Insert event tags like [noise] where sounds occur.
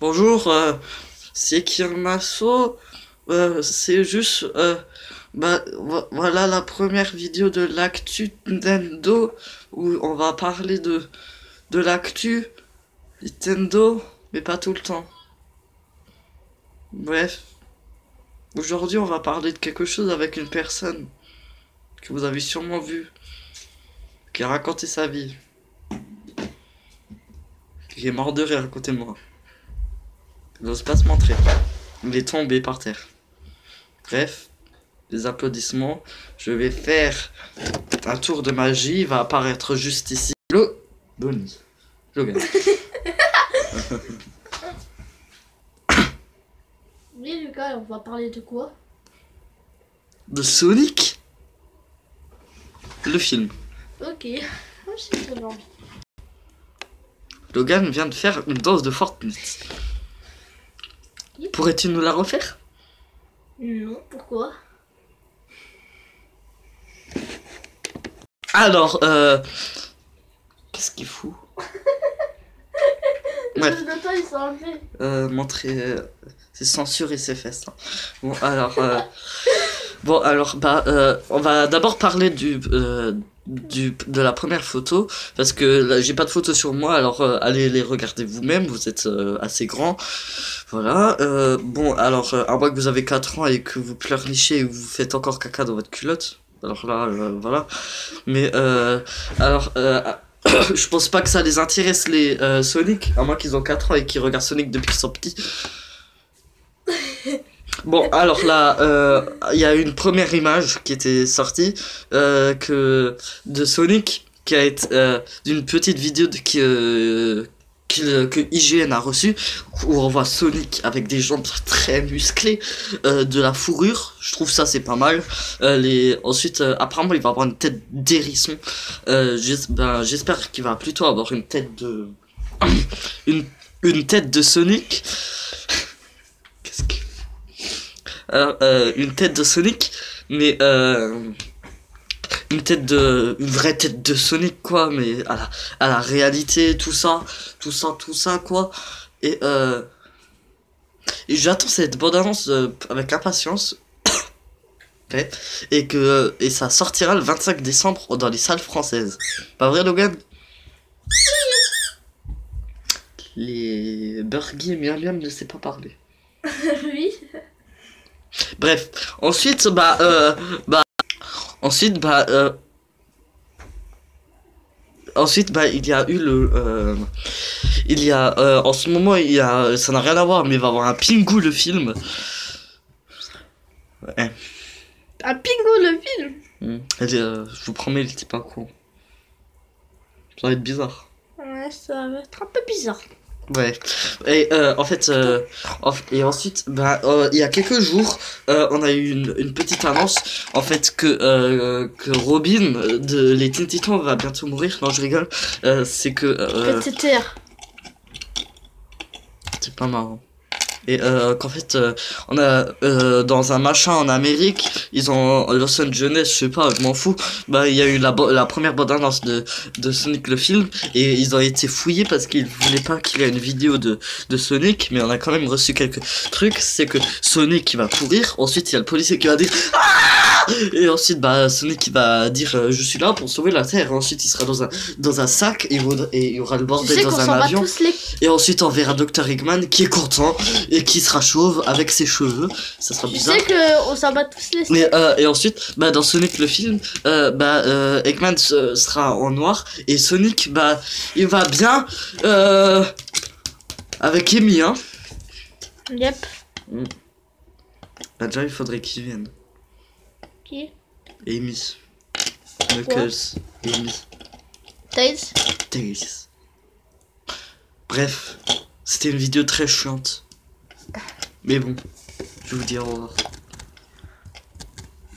Bonjour, euh, c'est Kirmasso. Euh, c'est juste, euh, bah, vo- voilà la première vidéo de l'actu Nintendo où on va parler de, l'actu Nintendo, mais pas tout le temps. Bref, aujourd'hui on va parler de quelque chose avec une personne que vous avez sûrement vu, qui a raconté sa vie, qui est mort de rire à côté de moi. Il n'ose pas se montrer. Il est tombé par terre. Bref, les applaudissements. Je vais faire un tour de magie. Il va apparaître juste ici. Le Bonnie. Logan. Oui, Lucas, on va parler de quoi? De Sonic? Le film. Ok. [laughs] Oh. Logan vient de faire une danse de Fortnite. Pourrais-tu nous la refaire? Non, pourquoi? Alors, euh... Qu'est-ce qu'il fout? Temps, il s'est enlevé. euh, montrer euh, c'est censuré ses fesses hein. bon alors euh, [laughs] bon alors bah euh, on va d'abord parler du du de la première photo parce que j'ai pas de photo sur moi alors euh, allez les regarder vous-même vous êtes euh, assez grand voilà euh, bon alors à moins que vous avez 4 ans et que vous pleurnichez et vous faites encore caca dans votre culotte alors là voilà mais alors [coughs] je pense pas que ça les intéresse les Sonic, à moins qu'ils ont 4 ans et qu'ils regardent Sonic depuis qu'ils sont petits. Bon, alors là, euh, il y a une première image qui était sortie euh, que de Sonic qui a été euh, d'une petite vidéo que IGN a reçue où on voit Sonic avec des jambes très musclées, de la fourrure. Je trouve ça c'est pas mal. Ensuite apparemment il va avoir une tête d'hérisson. Ben, j'espère qu'il va plutôt avoir une tête de [coughs] une une tête de Sonic. Qu'est-ce que alors, euh, une tête de Sonic, mais euh, une tête de, une vraie tête de Sonic quoi, mais à la, à la réalité, tout ça, tout ça, tout ça quoi. Et euh, et j'attends cette bande annonce euh, avec impatience. [coughs] Et que et ça sortira le 25 décembre dans les salles françaises. Pas vrai Logan? Les Burgi et Miam Miam ne sait pas parler. Bref, ensuite, bah, euh, bah, ensuite, bah, euh, ensuite, bah, il y a eu le, euh, il y a, euh, en ce moment, il y a, ça n'a rien à voir, mais il va y avoir un Pingu le film. Ouais. Un pingo le film? Hmm. Elle, euh, je vous promets, il était pas con. Ça va être bizarre. Ouais, ça va être un peu bizarre. Ouais. Et euh, en fait, euh, et ensuite, bah, euh, il y a quelques jours, euh, on a eu une, une petite annonce, en fait, que euh, que Robin euh, de les Teen Titans va bientôt mourir. Non, je rigole. Euh, c'est que euh, Petit terre. c'est pas marrant. Et euh, qu'en fait, euh, on a euh, dans un machin en Amérique, ils ont Los Angeles, je sais pas, je m'en fous. Bah, il y a eu la, la première bande annonce de, de Sonic le film et ils ont été fouillés parce qu'ils voulaient pas qu'il y ait une vidéo de, de Sonic, mais on a quand même reçu quelques trucs. C'est que Sonic il va courir, ensuite il y a le policier qui va dire Ah et ensuite bah Sonic va dire euh, je suis là pour sauver la Terre. Ensuite il sera dans un dans un sac et il vaudra- et il y aura le Tu bordel sais qu'on dans un avion. les... Et ensuite, on verra Dr. Eggman qui est content et qui sera chauve avec ses cheveux. Ça sera Tu bizarre. sais qu'on s'en bat tous les... Mais euh, et ensuite, bah dans Sonic le film, euh, bah euh, Eggman se- sera en noir et Sonic, bah il va bien avec Amy, hein. Yep. Bah déjà il faudrait qu'il vienne. Qui? Amy, Knuckles, Amy, Tails? Tails. Bref, c'était une vidéo très chiante. Mais bon, je vous dis au revoir.